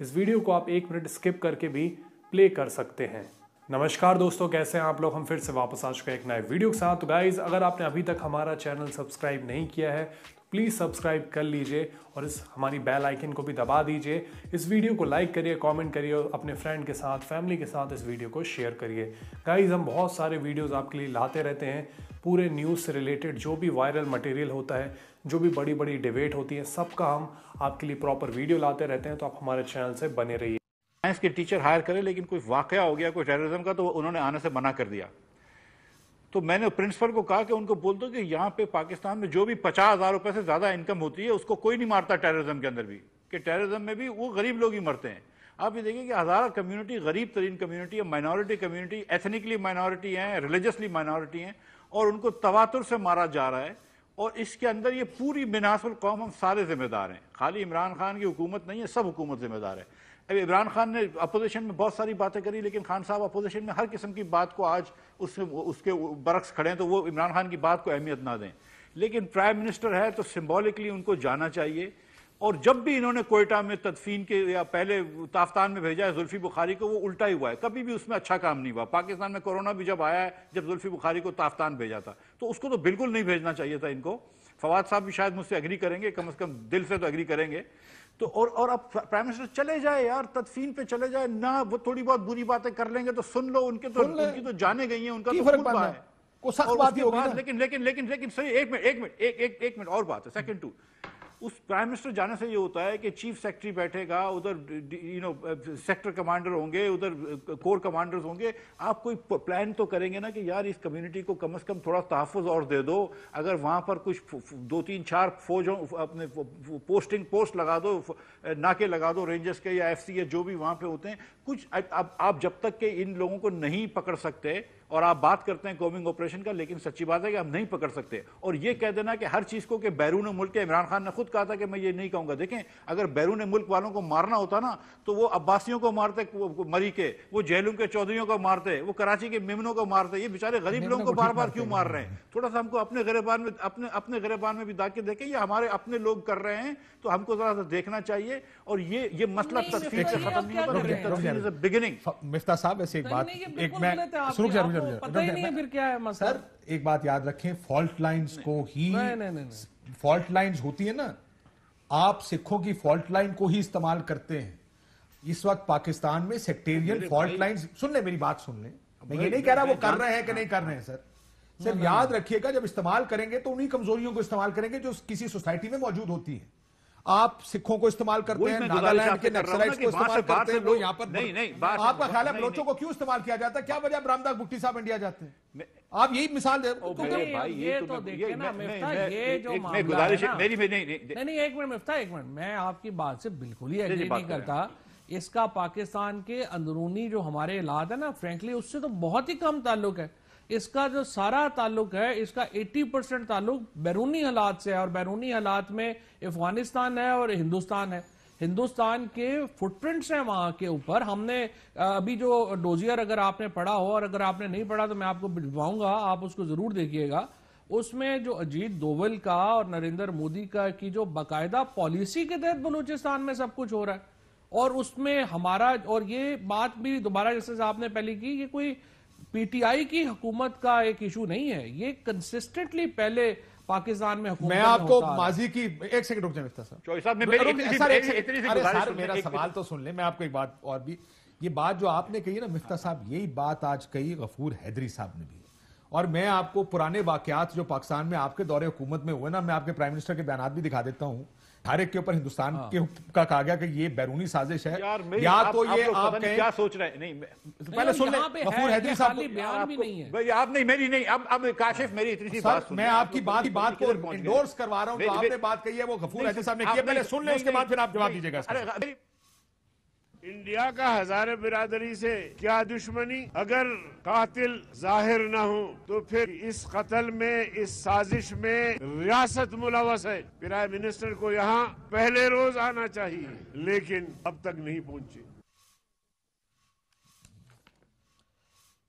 इस वीडियो को आप एक मिनट स्किप करके भी प्ले कर सकते हैं। नमस्कार दोस्तों, कैसे हैं आप लोग? हम फिर से वापस आ चुके हैं एक नए वीडियो के साथ। तो गाइज़ अगर आपने अभी तक हमारा चैनल सब्सक्राइब नहीं किया है प्लीज़ सब्सक्राइब कर लीजिए और इस हमारी बेल आइकन को भी दबा दीजिए। इस वीडियो को लाइक करिए, कमेंट करिए और अपने फ्रेंड के साथ, फैमिली के साथ इस वीडियो को शेयर करिए। गाइज़ हम बहुत सारे वीडियोस आपके लिए लाते रहते हैं। पूरे न्यूज़ से रिलेटेड जो भी वायरल मटेरियल होता है, जो भी बड़ी बड़ी डिबेट होती है, सबका हम आपके लिए प्रॉपर वीडियो लाते रहते हैं। तो आप हमारे चैनल से बने रहिए। साइंस के टीचर हायर करें, लेकिन कोई वाकया हो गया, कोई टेररिज्म का तो उन्होंने आने से मना कर दिया। तो मैंने प्रिंसिपल को कहा कि उनको बोल दो कि यहाँ पे पाकिस्तान में जो भी पचास हज़ार रुपए से ज़्यादा इनकम होती है, उसको कोई नहीं मारता टेररिज्म के अंदर भी, कि टेररिज्म में भी वो गरीब लोग ही मरते हैं। आप ये देखिए कि हज़ारा कम्युनिटी गरीब तरीन कम्युनिटी है माइनॉरिटी कम्युनिटी एथनिकली माइनॉरिटी है रिलीजियसली माइनॉरिटी हैं, और उनको तवातुर से मारा जा रहा है, और इसके अंदर ये पूरी बिनासुल कौम हम सारे जिम्मेदार हैं। खाली इमरान खान की हुकूमत नहीं है, सब हुकूमत जिम्मेदार है। अब इमरान खान ने अपोजिशन में बहुत सारी बातें करी, लेकिन खान साहब अपोजिशन में हर किस्म की बात को आज उससे उसके बरक्स खड़े हैं तो वो इमरान खान की बात को अहमियत ना दें। लेकिन प्राइम मिनिस्टर है तो सिम्बॉलिकली उनको जाना चाहिए। और जब भी इन्होंने कोयटा में तदफीन के या पहले ताफ्तान में भेजा है जुल्फी बुखारी को, वो उल्टा ही हुआ है। कभी भी उसमें अच्छा काम नहीं हुआ। पाकिस्तान में कोरोना भी जब आया है, जब जुल्फी बुखारी को ताफ्तान भेजा था तो उसको तो बिल्कुल नहीं भेजना चाहिए था इनको। फवाद साहब भी शायद मुझसे एग्री करेंगे, कम अज़ कम दिल से तो एग्री करेंगे। तो और और अब प्राइम मिनिस्टर चले जाए यार तदफीन पे चले जाए ना वो थोड़ी बहुत बुरी बातें कर लेंगे तो सुन लो उनके तो उनकी तो जाने गई है उनका तो फ़र्क है? को सख्त बात ही होगी लेकिन लेकिन लेकिन लेकिन सही एक मिनट एक मिनट एक एक एक मिनट और बात है सेकंड टू उस प्राइम मिनिस्टर जाने से ये होता है कि चीफ सेक्रेटरी बैठेगा उधर यू नो सेक्टर कमांडर होंगे उधर कोर कमांडर्स होंगे। आप कोई प्लान तो करेंगे ना कि यार इस कम्युनिटी को कम से कम थोड़ा तहफ़ और दे दो। अगर वहाँ पर कुछ दो तीन चार फौजों अपने पोस्टिंग पोस्ट लगा दो नाके लगा दो रेंजर्स के या एफ़ जो भी वहाँ पर होते हैं कुछ आप, आप जब तक के इन लोगों को नहीं पकड़ सकते और आप बात करते हैं कोमिंग ऑपरेशन का लेकिन सच्ची बात है कि हम नहीं पकड़ सकते। और ये कह देना कि हर चीज़ को कि बैरून मुल्क के इमरान खान ने खुद कहा था कि मैं ये नहीं कहूँगा। देखें अगर बैरून मुल्क वालों को मारना होता ना तो वो अब्बासियों को मारते मरी के वो जेलूम के चौधरीों को मारते वो कराची के मेमनों को मारते। ये बेचारे गरीब लोगों को बार बार क्यों मार रहे हैं? थोड़ा सा हमको अपने गरीबान में अपने अपने गरीबान में भी दाके देखें ये हमारे अपने लोग कर रहे हैं तो हमको जरा सा देखना चाहिए। और ये ये मसला तस्वीर से खत्म नहीं होगा बिगिनिंग। मिफ्ता साहब ऐसे एक बात एक मैं रुक जा पता ही नहीं फिर क्या है मसला। सर एक बात याद रखें फॉल्ट लाइंस को ही फॉल्ट लाइंस होती है ना आप सिखों की फॉल्ट लाइन को ही इस्तेमाल करते हैं। इस वक्त पाकिस्तान में सेक्टेरियन फॉल्ट लाइंस सुन ले मेरी बात सुन ले। मैं ये नहीं कह रहा वो कर रहे हैं कि नहीं कर रहे हैं सर। सर याद रखिएगा जब इस्तेमाल करेंगे तो उन्हीं कमजोरियों को इस्तेमाल करेंगे जो किसी सोसाइटी में मौजूद होती है। आप सिखों को इस्तेमाल करते हैं नागालैंड के नक्सलाइट्स को इस्तेमाल करते हैं लोग यहाँ पर नहीं नहीं आपका ख्याल है बलोचों को क्यों इस्तेमाल किया जाता है? क्या वजह रामदास बुट्टी साहब इंडिया जाते हैं? आप यही मिसाल दे तो भाई ये तो देखिए ना ये जो मामला है मेरी नहीं नहीं। एक मिनट मिफ्ता एक मिनट। मैं आपकी बात से बिल्कुल ही एग्री नहीं करता। इसका पाकिस्तान के अंदरूनी जो हमारे इलाज है ना फ्रेंकली उससे तो बहुत ही कम ताल्लुक है। इसका जो सारा ताल्लुक है, इसका 80 परसेंट ताल्लुक बैरूनी हालात से है और बैरूनी हालात में अफ़गानिस्तान है और हिंदुस्तान है। हिंदुस्तान के फुटप्रिंट्स हैं वहाँ के ऊपर। हमने अभी जो डोजियर अगर आपने पढ़ा हो और अगर आपने नहीं पढ़ा तो मैं आपको भिजवाऊँगा, आप उसको ज़रूर देखिएगा। उसमें जो अजीत दोवल का और नरेंद्र मोदी का की जो बाकायदा पॉलिसी के तहत बलूचिस्तान में सब कुछ हो रहा है और उसमें हमारा, और ये बात भी दोबारा जैसे आपने पहले की, ये कोई पीटीआई की हुकूमत का एक इशू नहीं है। ये कंसिस्टेंटली पहले पाकिस्तान में मैं आपको माजी की एक सेकंड रुक जाए मेरा सवाल तो सुन ले मैं आपको एक बात और भी ये बात जो आपने कही ना मिफ्ता साहब यही बात आज कही गफूर हैदरी साहब ने भी। और मैं आपको पुराने वाकयात जो पाकिस्तान में आपके दौरे हुकूमत में हुए ना मैं आपके प्राइम मिनिस्टर के बयान भी दिखा देता हूँ। हर के ऊपर हिंदुस्तान हाँ। के का कहा गया कि ये बैरूनी साजिश है। या तो ये आप आप क्या सोच रहे हैं। नहीं पहले सुन ले गफूर हैदरी साहब बयान भी नहीं है? भाई आप नहीं मेरी नहीं। अब अब काशिफ मेरी इतनी सी बात मैं आपकी बात बात को इंडोर्स करवा रहा हूँ जो आपने बात कही है वो गफूर हैदरी साहब ने किया पहले सुन ले उसके बाद फिर आप जवाब दीजिएगा इंडिया का हजारे बिरादरी से क्या दुश्मनी? अगर कातिल ज़ाहिर न हो तो फिर इस कत्ल में इस साजिश में रियासत मुलवस है। प्राइम मिनिस्टर को यहाँ पहले रोज आना चाहिए लेकिन अब तक नहीं पहुँचे।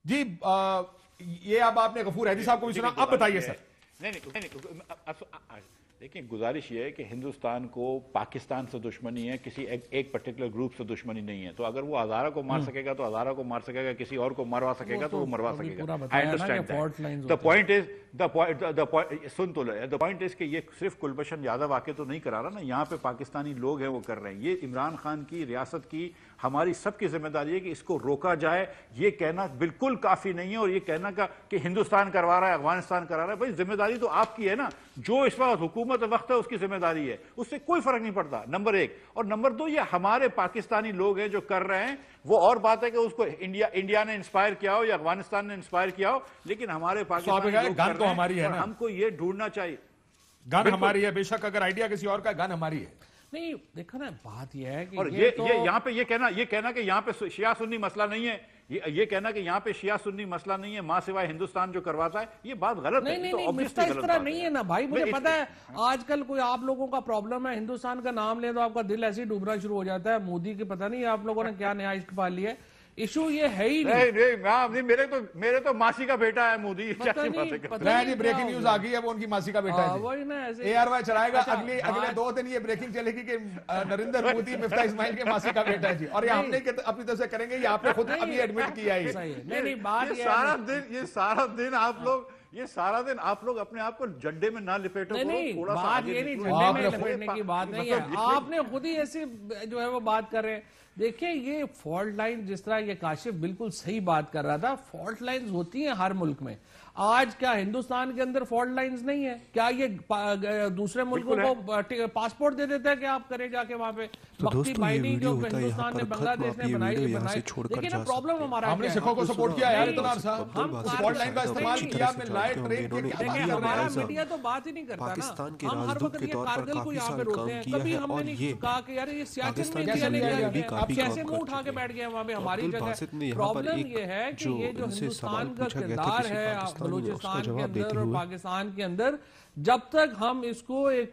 जी आ, ये अब आपने गफूर हैदी साहब को भी सुना। अब बताइए सर। नहीं नहीं, नहीं, नहीं देखिए गुजारिश ये है कि हिंदुस्तान को पाकिस्तान से दुश्मनी है किसी एक, एक पर्टिकुलर ग्रुप से दुश्मनी नहीं है। तो अगर वो हजारा को मार हम्म। सकेगा तो हजारा को मार सकेगा किसी और को मरवा सकेगा तो वो तो मरवा सकेगा। I understand the point is the सुन तो द पॉइंट इज़ कि ये सिर्फ़ कुलभूषण यादव आके तो नहीं करा रहा ना यहाँ पे पाकिस्तानी लोग हैं वो कर रहे हैं। ये इमरान खान की रियासत की हमारी सबकी ज़िम्मेदारी है कि इसको रोका जाए। ये कहना बिल्कुल काफ़ी नहीं है और ये कहना का कि हिंदुस्तान करवा रहा है अफ़गानिस्तान करा रहा है। भाई ज़िम्मेदारी तो आपकी है ना। जो इस वक्त हुकूमत वक्त है उसकी ज़िम्मेदारी है। उससे कोई फ़र्क नहीं पड़ता नंबर एक। और नंबर दो ये हमारे पाकिस्तानी लोग हैं जो कर रहे हैं वो और बात है कि उसको इंडिया इंडिया ने इंस्पायर किया हो या अफ़गानिस्तान ने इंस्पायर किया हो लेकिन हमारे पाकिस्तान तो हमारी है हमको ये ढूंढना चाहिए। गन हमारी है बेशक अगर आइडिया किसी और का गन हमारी है। नहीं देखो ना बात यह है कि और ये तो... ये यहाँ पे ये कहना ये कहना कि यहाँ पे शिया सुन्नी मसला नहीं है। ये ये कहना कि यहाँ पे शिया सुन्नी मसला नहीं है माँ सिवाय हिंदुस्तान जो करवाता है ये बात गलत नहीं, है नहीं, तो नहीं, नहीं, इस तरह नहीं है ना भाई मुझे पता है आजकल कोई आप लोगों का प्रॉब्लम है हिंदुस्तान का नाम ले तो आपका दिल ऐसे ही डूबना शुरू हो जाता है मोदी की पता नहीं आप लोगों ने क्या न्याय पा लिया है। इशू ये है ही नहीं। नहीं नहीं नहीं मेरे तो मेरे तो मासी का बेटा है मोदी। ब्रेकिंग न्यूज़ आ गई है वो उनकी मासी का बेटा है हाँ, वही ना ऐसे ए आर वाई चलाएगा अच्छा, अगले अगले दो दिन ये ब्रेकिंग चलेगी कि नरेंद्र मोदी मिफ्ता इस्माइल के मासी का बेटा है जी। और ये नहीं। अपनी तरफ़ से करेंगे ये आपने खुद अभी एडमिट किया है। नहीं नहीं बात सारा दिन ये सारा दिन आप लोग ये सारा दिन आप लोग अपने आप को जड्डे में ना लिपेटो नहीं, नहीं बात ये नहीं झंडे में लिपेटने की बात नहीं है। मतलब आपने खुद ही ऐसी जो है वो बात कर रहे हैं। देखिए ये फॉल्ट लाइन जिस तरह ये काशिफ बिल्कुल सही बात कर रहा था फॉल्ट लाइंस होती हैं हर मुल्क में। आज क्या हिंदुस्तान के अंदर फॉल्ट लाइंस नहीं है? क्या ये दूसरे मुल्कों को पासपोर्ट दे देता है कि आप करें जाके वहाँ पे? तो दोस्तों ये वीडियो होता है यहाँ बांग्लादेश ने बनाई से छोड़कर जा प्रॉब्लम हमारा हमने सिखों को सपोर्ट किया यार इतना हम फॉल्ट लाइन का इस्तेमाल किया में लाइट ट्रेन के हमारा मीडिया तो बात ही नहीं करता पाकिस्तान के राजदूत के तौर पर काफ़ी साल काम किया है और ये पाकिस्तान की सरकार भी काफ़ी कैसे मुँह उठा के बैठ गए वहाँ पे हमारी जगह प्रॉब्लम ये है कि ये जो हिंदुस्तान का किरदार है बलूचिस्तान के अंदर और पाकिस्तान के अंदर जब तक हम इसको एक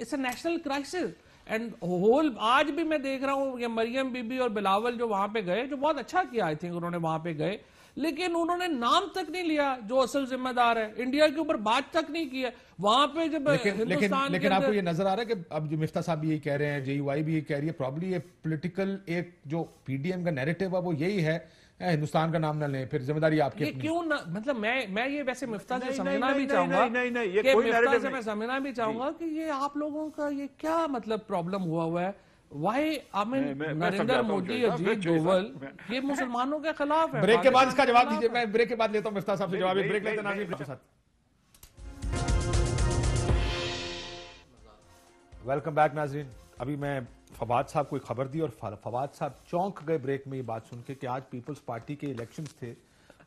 it's a national crisis. And whole आज भी मैं देख रहा हूँ मरियम बीबी और बिलावल जो वहाँ पे गए जो बहुत अच्छा किया आई थिंक उन्होंने वहाँ पे गए। लेकिन उन्होंने नाम तक नहीं लिया जो असल जिम्मेदार है। इंडिया के ऊपर बात तक नहीं की है। वहाँ पे जब लेकिन लेकिन, लेकिन आपको ये नज़र आ रहा है कि अब जो मिफ्ता साहब भी यही कह रहे हैं जेयूआई भी यही कह रही है प्रॉब्ली ये पॉलिटिकल एक जो पीडीएम का नेरेटिव है वो यही है हिंदुस्तान का नाम ना लें फिर ज़िम्मेदारी आपकी क्यों ना मतलब मैं मैं ये वैसे मिफ्ता से समझना भी चाहूँगा नहीं नहीं ये कोई से मैं समझना भी चाहूँगा कि ये आप लोगों का ये क्या मतलब प्रॉब्लम हुआ हुआ है। वाई आमिन नरेंद्र मोदी अजीत डोवल ये मुसलमानों के खिलाफ है ब्रेक के बाद इसका जवाब दीजिए मैं ब्रेक के बाद लेता हूँ मिफ्ता साहब से जवाब। ब्रेक लेते नाजिम के साथ। वेलकम बैक नाजरीन। अभी मैं फवाद साहब को एक खबर दी और फवाद साहब चौंक गए ब्रेक में ये बात सुन के कि आज पीपल्स पार्टी के इलेक्शंस थे।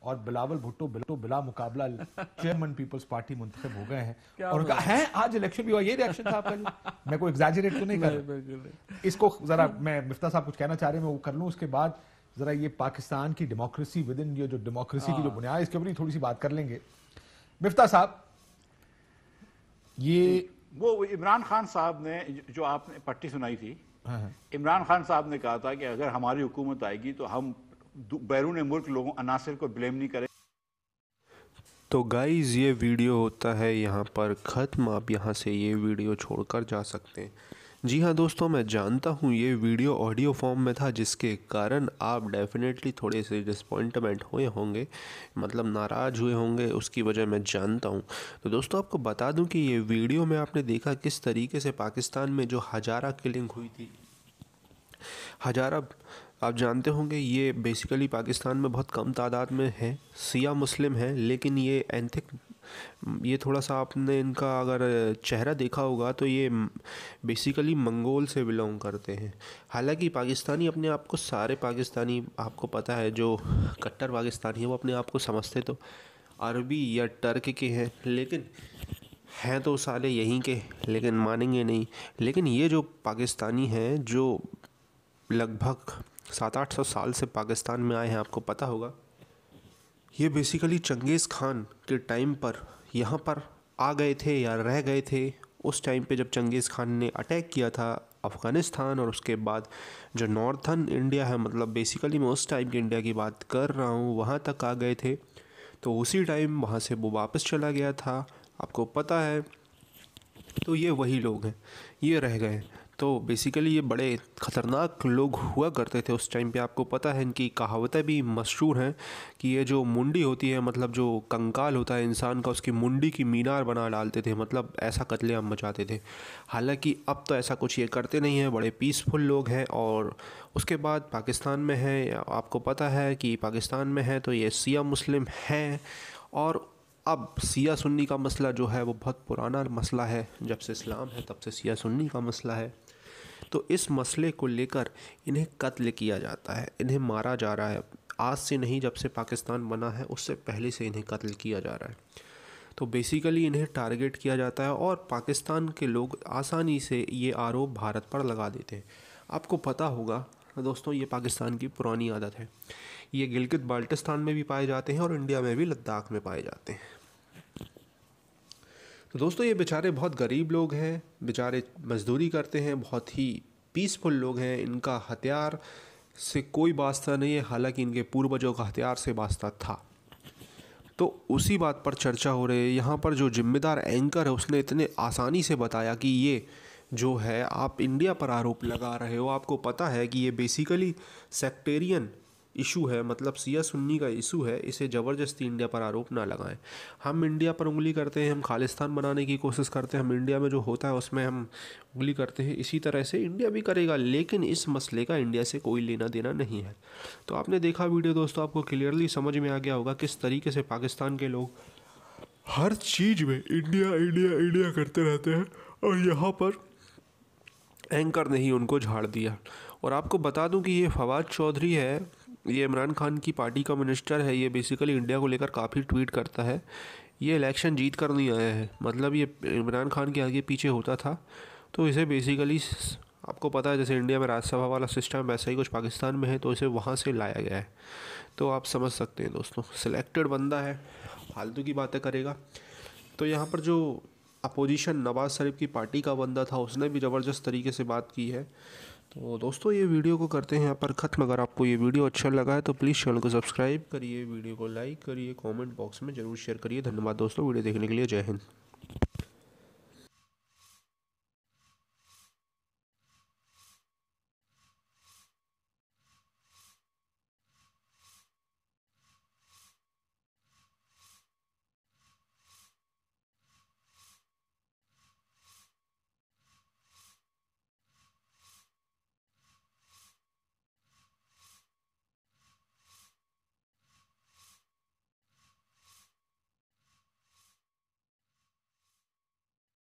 और बिलावल भुट्टो बिल्टो बिला मुकाबला चेयरमैन पीपल्स पार्टी मुंतखब हो गए हैं। और कहा है आज इलेक्शन भी हुआ ये रिएक्शन था आपका मैं कोई एग्जैजरेट तो नहीं कर रहा। इसको जरा मैं मिफ्ता साहब कुछ कहना चाह रहे हैं मैं वो कर लूँ उसके बाद जरा ये पाकिस्तान की डेमोक्रेसी विद इन जो डेमोक्रेसी की जो हाँ। बुनियाद इसके ऊपर थोड़ी सी बात कर लेंगे। मिफ्ता साहब ये वो इमरान खान साहब ने जो आपने पट्टी सुनाई थी हाँ, हाँ। इमरान खान साहब ने कहा था कि अगर हमारी हुकूमत आएगी तो हम बैरून मुल्क लोगों, अनासर को ब्लेम नहीं करें। तो गाइज़ ये वीडियो होता है यहाँ पर ख़त्म। आप यहाँ से ये वीडियो छोड़कर जा सकते हैं। जी हाँ दोस्तों, मैं जानता हूँ ये वीडियो ऑडियो फॉर्म में था, जिसके कारण आप डेफिनेटली थोड़े से डिसपॉइंटमेंट हुए होंगे मतलब नाराज़ हुए होंगे, उसकी वजह मैं जानता हूँ। तो दोस्तों, आपको बता दूँ कि ये वीडियो में आपने देखा किस तरीके से पाकिस्तान में जो हजारा किलिंग हुई थी, हजारा आप जानते होंगे, ये बेसिकली पाकिस्तान में बहुत कम तादाद में है। सिया मुस्लिम है, लेकिन ये एंथिक ये थोड़ा सा आपने इनका अगर चेहरा देखा होगा तो ये बेसिकली मंगोल से बिलोंग करते हैं। हालाँकि पाकिस्तानी अपने आप को, सारे पाकिस्तानी आपको पता है, जो कट्टर पाकिस्तानी है, वो अपने आप को समझते तो अरबी या टर्क के हैं, लेकिन हैं तो सारे यहीं के, लेकिन मानेंगे नहीं। लेकिन ये जो पाकिस्तानी हैं, जो लगभग सात आठ सौ साल से पाकिस्तान में आए हैं, आपको पता होगा। ये बेसिकली चंगेज़ खान के टाइम पर, यहाँ पर आ गए थे या रह गए थे, उस टाइम पे जब चंगेज़ खान ने अटैक किया था अफ़गानिस्तान और उसके बाद जो नॉर्थन इंडिया है मतलब बेसिकली मैं उस टाइम की इंडिया की बात कर रहा हूँ, वहाँ तक आ गए थे। तो उसी टाइम वहाँ से वो वापस चला गया था, आपको पता है। तो ये वही लोग हैं, ये रह गए। तो बेसिकली ये बड़े ख़तरनाक लोग हुआ करते थे उस टाइम पे। आपको पता है इनकी कहावतें भी मशहूर हैं कि ये जो मुंडी होती है मतलब जो कंकाल होता है इंसान का, उसकी मुंडी की मीनार बना डालते थे मतलब ऐसा कत्लेआम मचाते थे। हालाँकि अब तो ऐसा कुछ ये करते नहीं हैं, बड़े पीसफुल लोग हैं और उसके बाद पाकिस्तान में है। आपको पता है कि पाकिस्तान में है तो ये सिया मुस्लिम हैं और अब सिया सुन्नी का मसला जो है वो बहुत पुराना मसला है। जब से इस्लाम है, तब से सिया सुन्नी का मसला है। तो इस मसले को लेकर इन्हें कत्ल किया जाता है, इन्हें मारा जा रहा है। आज से नहीं, जब से पाकिस्तान बना है, उससे पहले से इन्हें कत्ल किया जा रहा है। तो बेसिकली इन्हें टारगेट किया जाता है और पाकिस्तान के लोग आसानी से ये आरोप भारत पर लगा देते हैं। आपको पता होगा, दोस्तों, ये पाकिस्तान की पुरानी आदत है। ये गिलगित बाल्टिस्तान में भी पाए जाते हैं और इंडिया में भी लद्दाख में पाए जाते हैं। दोस्तों, ये बेचारे बहुत गरीब लोग हैं, बेचारे मज़दूरी करते हैं, बहुत ही पीसफुल लोग हैं, इनका हथियार से कोई वास्ता नहीं है, हालाँकि इनके पूर्वजों का हथियार से वास्ता था। तो उसी बात पर चर्चा हो रही है। यहाँ पर जो जिम्मेदार एंकर है, उसने इतने आसानी से बताया कि ये जो है, आप इंडिया पर आरोप लगा रहे हो। आपको पता है कि ये बेसिकली सेक्टेरियन इशू है मतलब सिया सुन्नी का इशू है, इसे ज़बरदस्ती इंडिया पर आरोप ना लगाएँ। हम इंडिया पर उंगली करते हैं, हम खालिस्तान बनाने की कोशिश करते हैं, हम इंडिया में जो होता है उसमें हम उंगली करते हैं। इसी तरह से इंडिया भी करेगा, लेकिन इस मसले का इंडिया से कोई लेना देना नहीं है। तो आपने देखा वीडियो दोस्तों, आपको क्लियरली समझ में आ गया होगा किस तरीके से पाकिस्तान के लोग हर चीज़ में इंडिया इंडिया इंडिया करते रहते हैं और यहाँ पर एंकर ने ही उनको झाड़ दिया। और आपको बता दूँ कि ये फवाद चौधरी है ये इमरान खान की पार्टी का मिनिस्टर है, ये बेसिकली इंडिया को लेकर काफ़ी ट्वीट करता है। ये इलेक्शन जीत कर नहीं आया है। मतलब ये इमरान खान के आगे पीछे होता था। तो इसे बेसिकली आपको पता है, जैसे इंडिया में राज्यसभा वाला सिस्टम वैसा ही कुछ पाकिस्तान में है तो इसे वहाँ से लाया गया है। तो आप समझ सकते हैं दोस्तों सिलेक्टेड बंदा है, फालतू की बातें करेगा। तो यहाँ पर जो अपोजिशन नवाज़ शरीफ की पार्टी का बंदा था, उसने भी ज़बरदस्त तरीके से बात की है। तो दोस्तों, ये वीडियो को करते हैं यहाँ पर ख़त्म। अगर आपको ये वीडियो अच्छा लगा है तो प्लीज़ चैनल को सब्सक्राइब करिए, वीडियो को लाइक करिए कमेंट बॉक्स में ज़रूर शेयर करिए। धन्यवाद दोस्तों, वीडियो देखने के लिए जय हिंद।